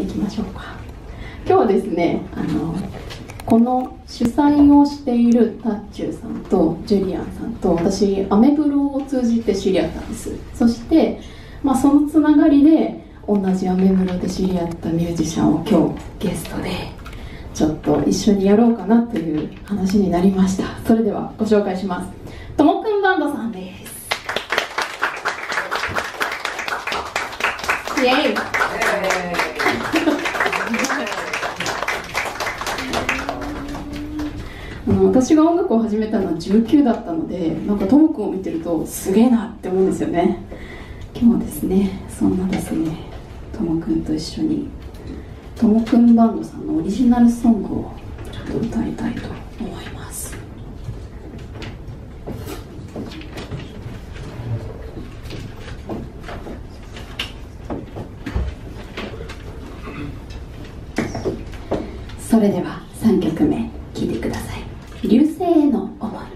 いきましょうか。今日はですねあのこの主催をしているタッチューさんとジュリアンさんと私アメブロを通じて知り合ったんです。そして、まあ、そのつながりで同じアメブロで知り合ったミュージシャンを今日ゲストでちょっと一緒にやろうかなという話になりました。それではご紹介します。ともくんバンドさんです。イエイあの私が音楽を始めたのは19だったのでなんかともくんを見てるとすげえなって思うんですよね。今日はですねそんなですねともくんと一緒にともくんバンドさんのオリジナルソングをちょっと歌いたいと思います。それでは3曲目聴いてください。流星への思い。